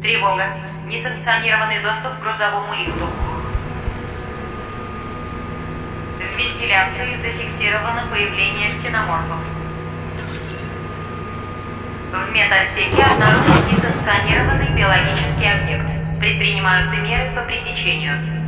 Тревога. Несанкционированный доступ к грузовому лифту. В вентиляции зафиксировано появление ксеноморфов. В медотсеке обнаружен несанкционированный биологический объект. Предпринимаются меры по пресечению.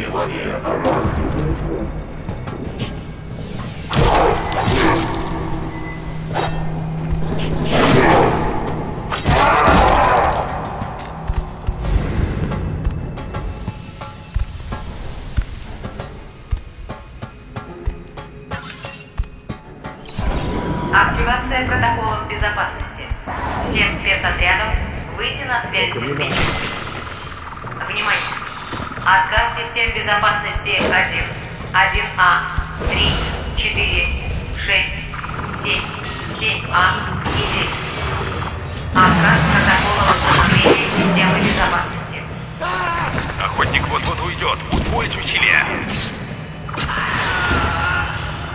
Внимание, команда. 7А и 9. Отказ протокола восстановления системы безопасности. Охотник вот-вот уйдет. Удвоить усилия.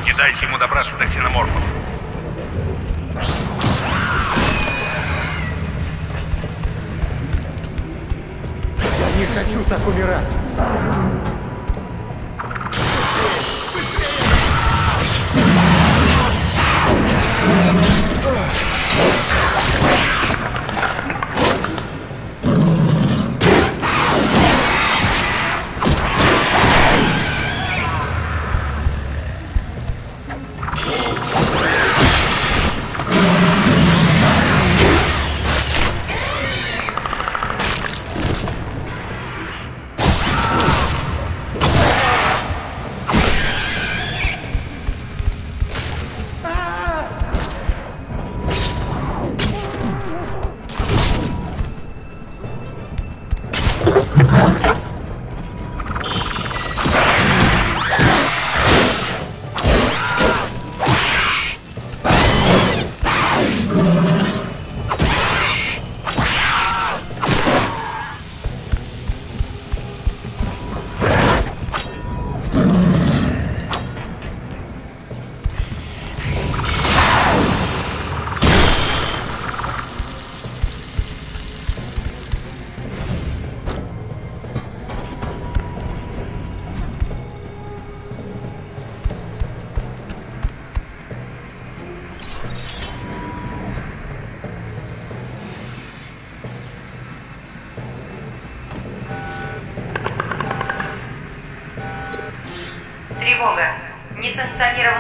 Не дайте ему добраться до ксеноморфов. Я не хочу так умирать. Тревога.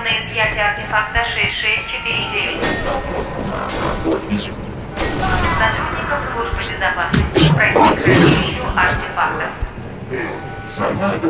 Несанкционированное изъятие артефакта 6649. Сотрудникам службы безопасности пройти к хранилищу артефактов. Занять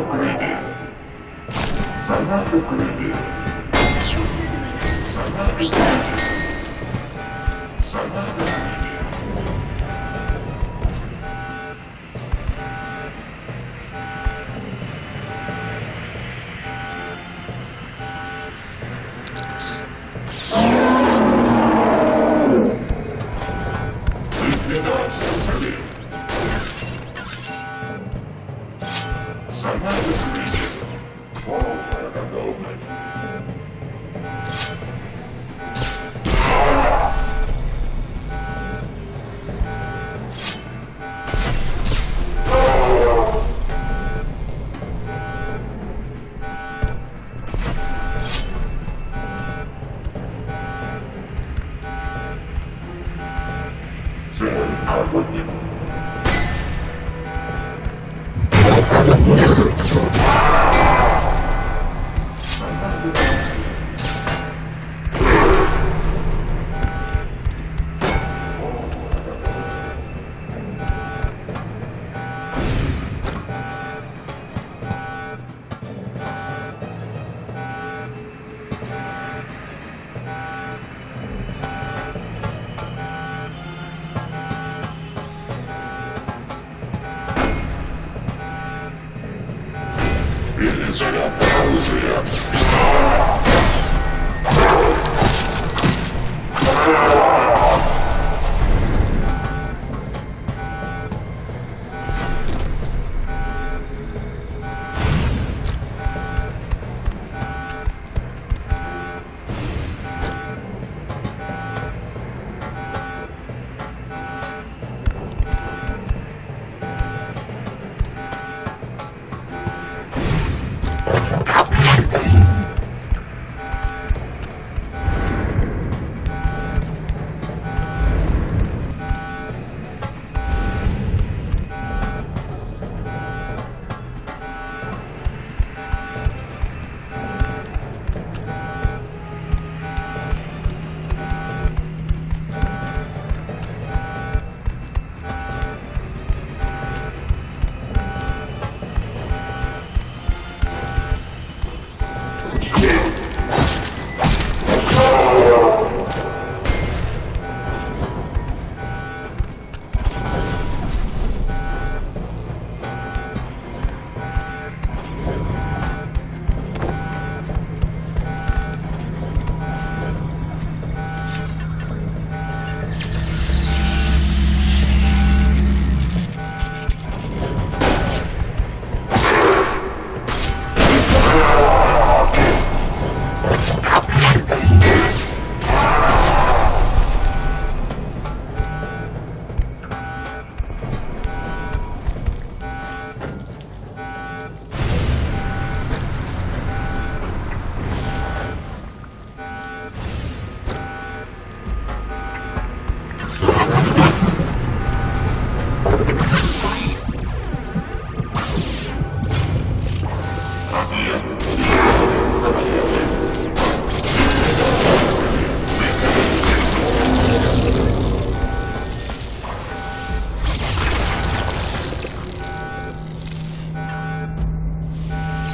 Sometimes it's green. Walls have been.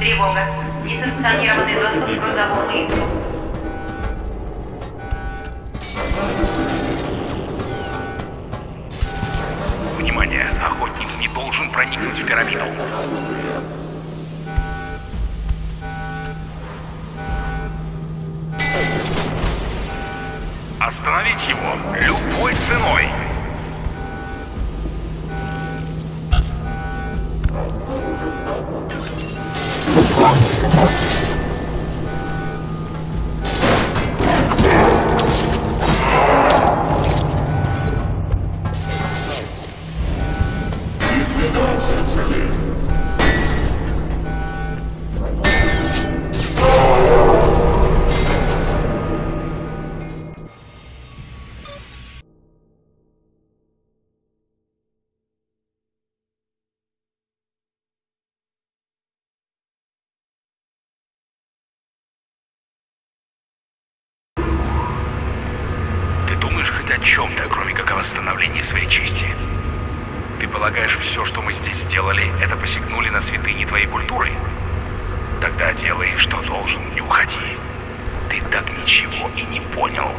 Тревога. Несанкционированный доступ к грузовому лифту. Внимание, охотник не должен проникнуть в пирамиду. Остановить его любой ценой. Так ничего и не понял.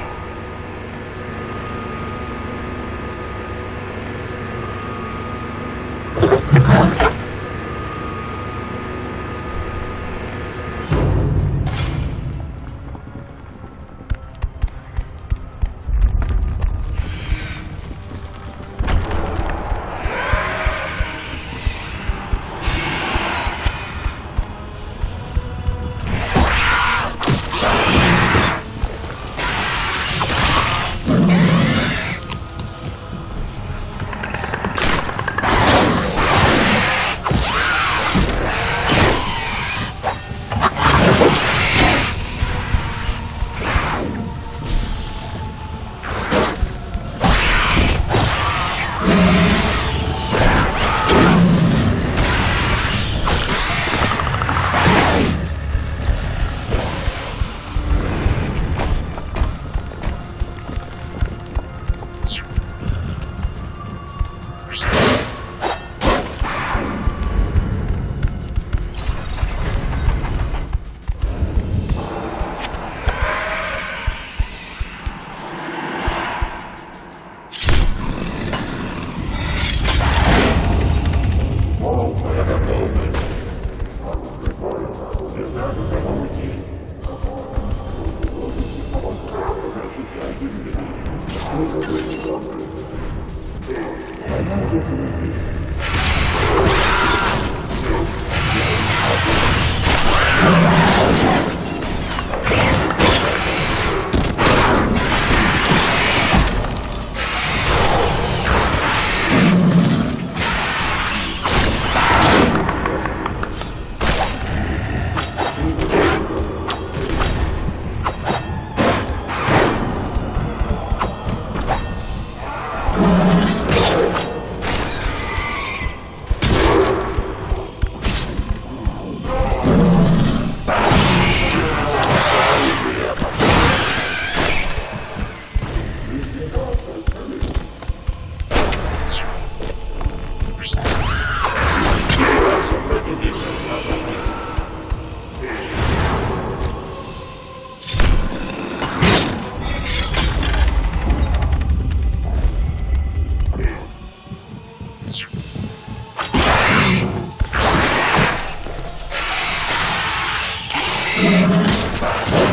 Sim.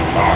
Yeah.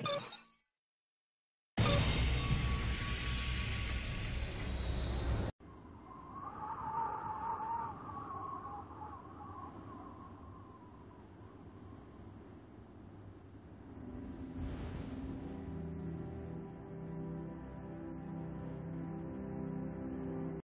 you